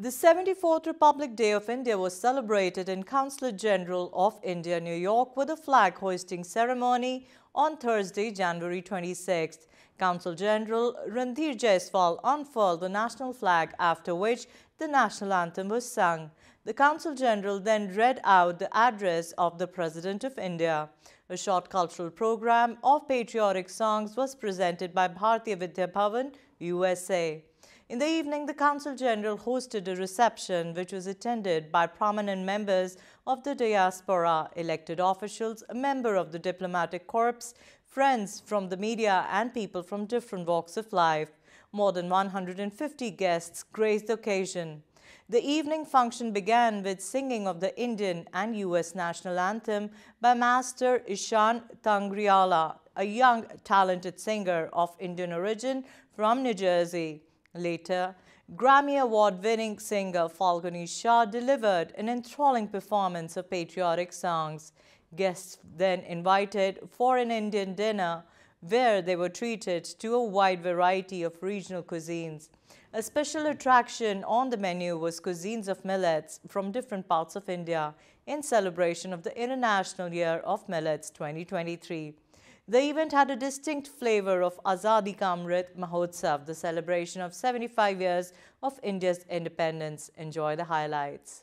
The 74th Republic Day of India was celebrated in Consulate General of India, New York, with a flag hoisting ceremony on Thursday, January 26th. Consul General Randhir Jaiswal unfurled the national flag, after which the national anthem was sung. The Consul General then read out the address of the President of India. A short cultural program of patriotic songs was presented by Bharatiya Vidya Bhavan, USA. In the evening, the Consul General hosted a reception which was attended by prominent members of the diaspora, elected officials, a member of the diplomatic corps, friends from the media and people from different walks of life. More than 150 guests graced the occasion. The evening function began with singing of the Indian and US national anthem by Master Ishan Tangriala, a young talented singer of Indian origin from New Jersey. Later, Grammy Award winning singer Falguni Shah delivered an enthralling performance of patriotic songs. Guests then invited for an Indian dinner where they were treated to a wide variety of regional cuisines. A special attraction on the menu was cuisines of millets from different parts of India in celebration of the International Year of Millets 2023. The event had a distinct flavor of Azadi Ka Amrit Mahotsav, the celebration of 75 years of India's independence. Enjoy the highlights.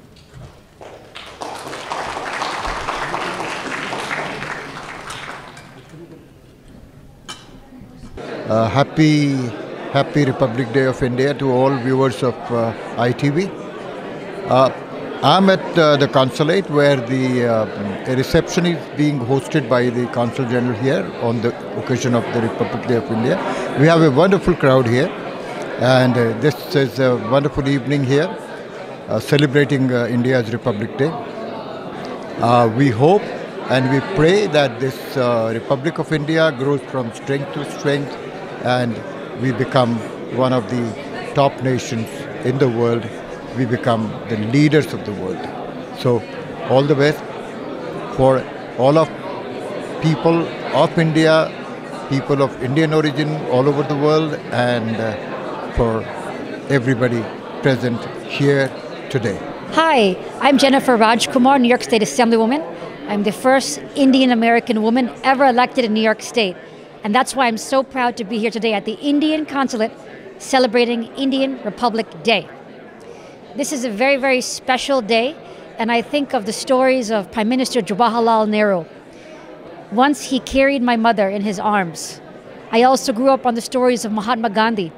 Uh, happy, happy Republic Day of India to all viewers of uh, ITV. Uh, I'm at uh, the consulate where the uh, reception is being hosted by the Consul General here on the occasion of the Republic Day of India. We have a wonderful crowd here. And this is a wonderful evening here, celebrating India's Republic Day. We hope and we pray that this uh, Republic of India grows from strength to strength and we become one of the top nations in the world. We become the leaders of the world. So, all the best for all of people of India, people of Indian origin all over the world, and uh, for everybody present here today. Hi, I'm Jennifer Rajkumar, New York State Assemblywoman. I'm the first Indian American woman ever elected in New York State. And that's why I'm so proud to be here today at the Indian Consulate celebrating Indian Republic Day. This is a very, very special day, and I think of the stories of Prime Minister Jawaharlal Nehru. Once he carried my mother in his arms. I also grew up on the stories of Mahatma Gandhi,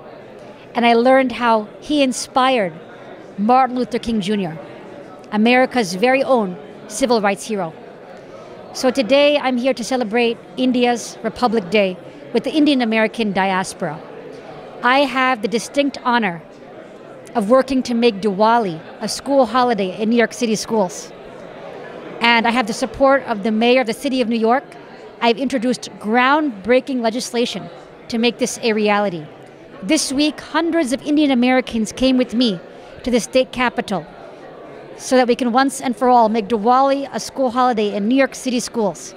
and I learned how he inspired Martin Luther King Jr., America's very own civil rights hero. So today I'm here to celebrate India's Republic Day with the Indian American diaspora. I have the distinct honor of working to make Diwali a school holiday in New York City schools. And I have the support of the mayor of the city of New York. I've introduced groundbreaking legislation to make this a reality. This week, hundreds of Indian Americans came with me to the state capitol so that we can once and for all make Diwali a school holiday in New York City schools.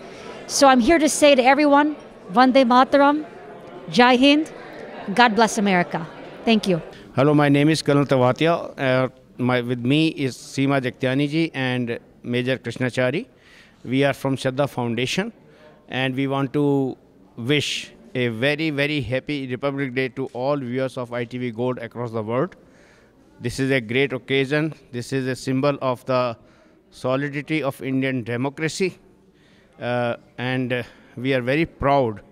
So I'm here to say to everyone, Vande Mataram, Jai Hind, God bless America. Thank you. Hello, my name is Colonel Tavatia. Uh, my, with me is Seema Jaktiani ji and Major Krishnachari. We are from Shraddha Foundation and we want to wish a very, very happy Republic Day to all viewers of ITV Gold across the world. This is a great occasion. This is a symbol of the solidity of Indian democracy. Uh, and uh, we are very proud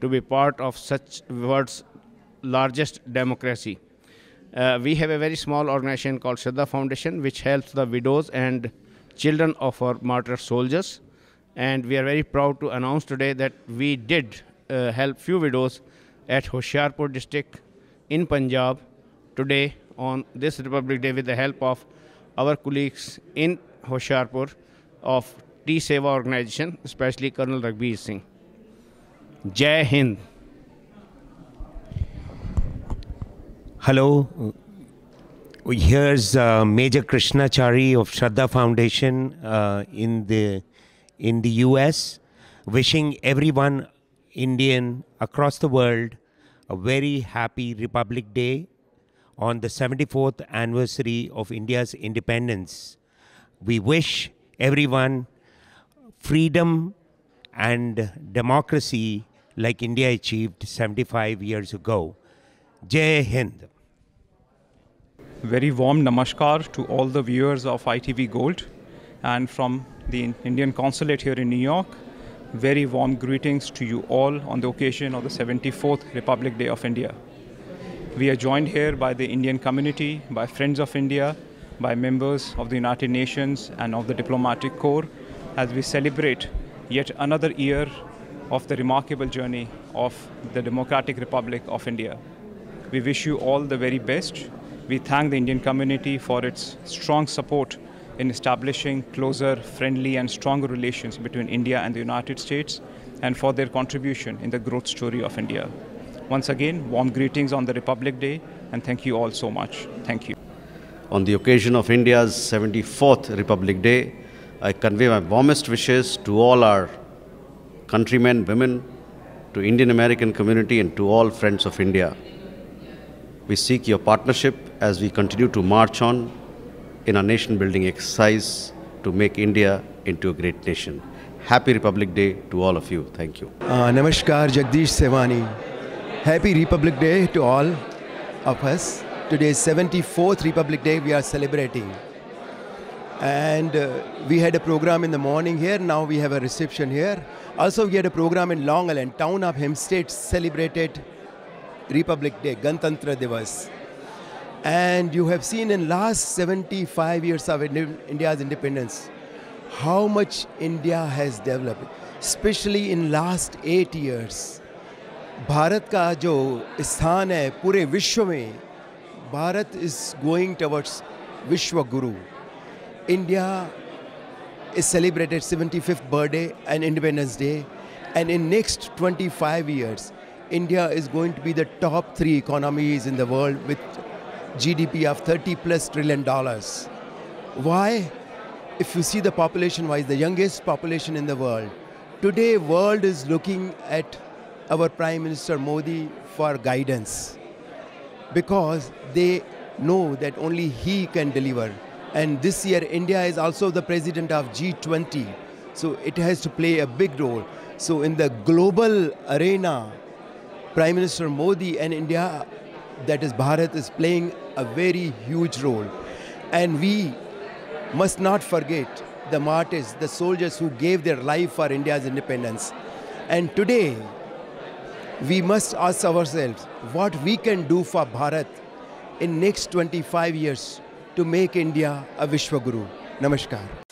to be part of such world's largest democracy. Uh, we have a very small organization called Shraddha Foundation, which helps the widows and children of our martyr soldiers. And we are very proud to announce today that we did uh, help few widows at Hoshiarpur district in Punjab today on this Republic Day with the help of our colleagues in Hoshiarpur of T Seva organization, especially Colonel Raghbir Singh. Jai Hind. Hello. Here's uh, Major Krishnachari of Shraddha Foundation uh, in the in the U.S. Wishing everyone Indian across the world a very happy Republic Day on the 74th anniversary of India's independence. We wish everyone freedom and democracy like India achieved 75 years ago. Jai Hind. Very warm namaskar to all the viewers of ITV Gold and from the Indian Consulate here in New York. Very warm greetings to you all on the occasion of the 74th Republic Day of India. We are joined here by the Indian community, by Friends of India, by members of the United Nations and of the Diplomatic Corps as we celebrate yet another year of the remarkable journey of the Democratic Republic of India. We wish you all the very best. We thank the Indian community for its strong support in establishing closer, friendly, and stronger relations between India and the United States and for their contribution in the growth story of India. Once again, warm greetings on the Republic Day and thank you all so much. Thank you. On the occasion of India's 74th Republic Day, I convey my warmest wishes to all our countrymen, women, to Indian American community and to all friends of India. We seek your partnership as we continue to march on in our nation building exercise to make India into a great nation. Happy Republic Day to all of you. Thank you. Uh, namaskar, Jagdish Sewhani. Happy Republic Day to all of us. Today is 74th Republic Day we are celebrating. And uh, we had a program in the morning here, now we have a reception here. Also, we had a program in Long Island, town of Hempstead celebrated Republic Day, Gantantra Divas. And you have seen in last 75 years of India's independence, how much India has developed, especially in last eight years. Bharat का जो स्थान है पूरे विश्व में Bharat is going towards Vishwa Guru. India is celebrated 75th birthday and Independence Day, and in next 25 years, India is going to be the top three economies in the world with GDP of 30 plus trillion dollars. Why? If you see the population wise, the youngest population in the world. Today, world is looking at our Prime Minister Modi for guidance because they know that only he can deliver. And this year, India is also the president of G20, so it has to play a big role. So, in the global arena, Prime Minister Modi and India, that is Bharat, is playing a very huge role. And we must not forget the martyrs, the soldiers who gave their life for India's independence. And today, we must ask ourselves what we can do for Bharat in next 25 years to make India a Vishwaguru. Namaskar.